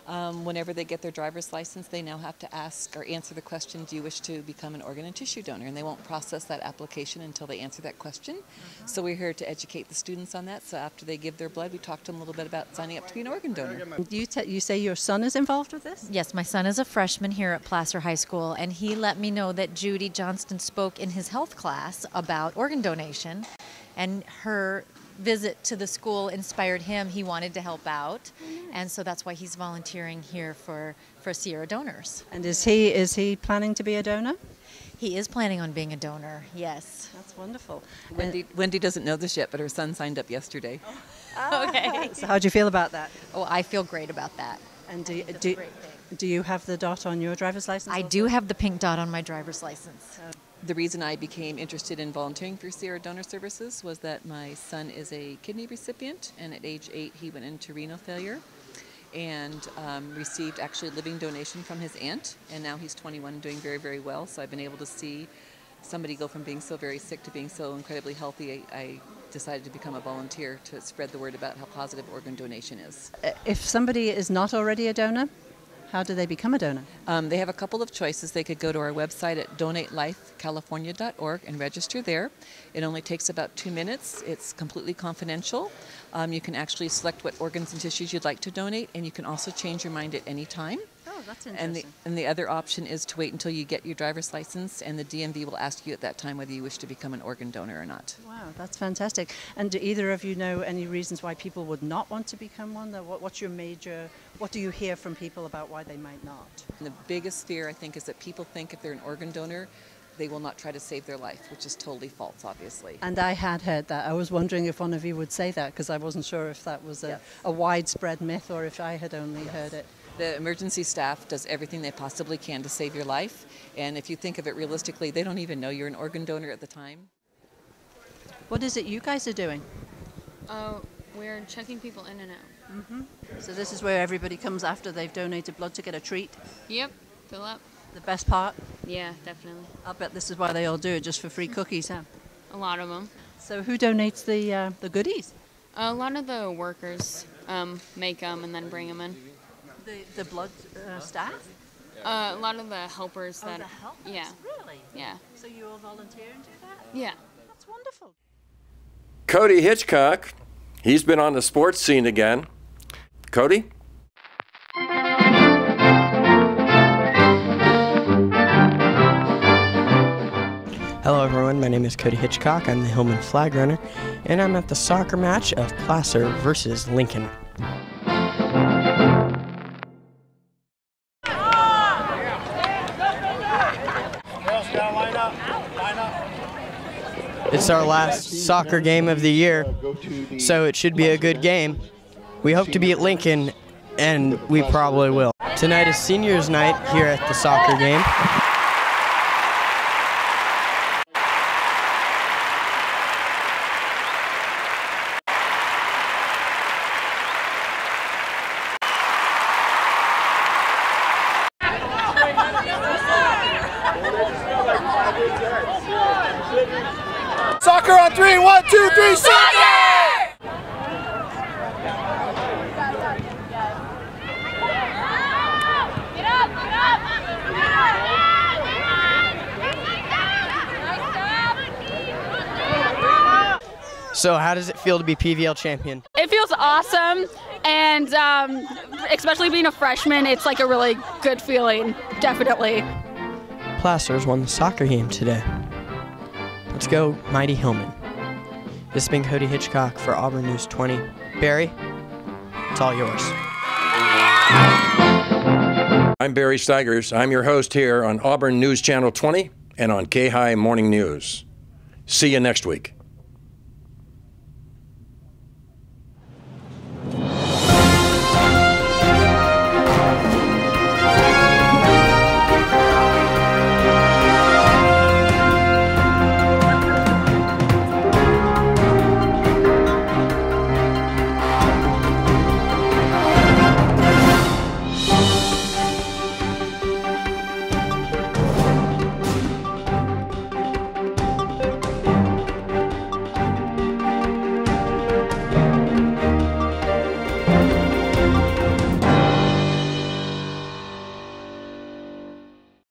Um, whenever they get their driver's license, they now have to ask or answer the question, Do you wish to become an organ and tissue donor? And they won't process that application until they answer that question. So we're here to educate the students on that. So after they give their blood, we talk to them a little bit about signing up to be an organ donor. You, te- you say your son is involved with this? Yes, my son is a freshman here at Placer High School, and he let me know that Judy Johnston spoke in his health class about organ donation, and her visit to the school inspired him. He wanted to help out, oh, and so that's why he's volunteering here for, for Sierra Donors. And is he is he planning to be a donor? He is planning on being a donor. Yes. That's wonderful. Wendy, uh, Wendy doesn't know this yet, but her son signed up yesterday. Oh. okay. So how do you feel about that? Oh, I feel great about that. And do you, do, do you have the dot on your driver's license? I do have the pink dot on my driver's license. Oh, The reason I became interested in volunteering for Sierra Donor Services was that my son is a kidney recipient, and at age eight, he went into renal failure and um, received actually a living donation from his aunt. And now he's 21 doing very, very well. So I've been able to see somebody go from being so very sick to being so incredibly healthy. I, I decided to become a volunteer to spread the word about how positive organ donation is. Uh, If somebody is not already a donor, how do they become a donor? Um, they have a couple of choices. They could go to our website at donatelifecalifornia.org and register there. It only takes about two minutes. It's completely confidential. Um, you can actually select what organs and tissues you'd like to donate, and you can also change your mind at any time. Oh, that's And the, and the other option is to wait until you get your driver's license, and the DMV will ask you at that time whether you wish to become an organ donor or not. Wow, that's fantastic. And do either of you know any reasons why people would not want to become one? What, what's your major, what do you hear from people about why they might not? And the biggest fear, I think, is that people think if they're an organ donor, they will not try to save their life, which is totally false, obviously. And I had heard that. I was wondering if one of you would say that because I wasn't sure if that was a, a widespread myth or if I had only heard it. The emergency staff does everything they possibly can to save your life, and if you think of it realistically, they don't even know you're an organ donor at the time. What is it you guys are doing? Uh, we're checking people in and out. Mm-hmm. So this is where everybody comes after they've donated blood to get a treat. Yep, fill up. The best part? Yeah, definitely. I'll bet this is why they all do it, just for free cookies, huh? A lot of them. So who donates the uh, the goodies? A lot of the workers um, make them and then bring them in. The, the blood uh, staff? Uh, a lot of the helpers that. Oh, that. the helpers? Yeah. Really? Yeah. So you all volunteer and do that? Yeah. That's wonderful. Cody Hitchcock, he's been on the sports scene again. Cody? Hello, everyone. My name is Cody Hitchcock. I'm the Hillmen flag runner, and I'm at the soccer match of Placer versus Lincoln. It's our last soccer game of the year, so it should be a good game. We hope to be at Lincoln, and we probably will. Tonight is seniors' night here at the soccer game. Soccer on three, one, two, three, soccer! So, how does it feel to be PVL champion? It feels awesome, and um, especially being a freshman, it's like a really good feeling, definitely. Placers won the soccer game today. Let's go, Mighty Hillmen. This has been Cody Hitchcock for Auburn News 20. Barry, it's all yours. I'm Barry Stigers. I'm your host here on Auburn News Channel 20 and on K High Morning News. See you next week.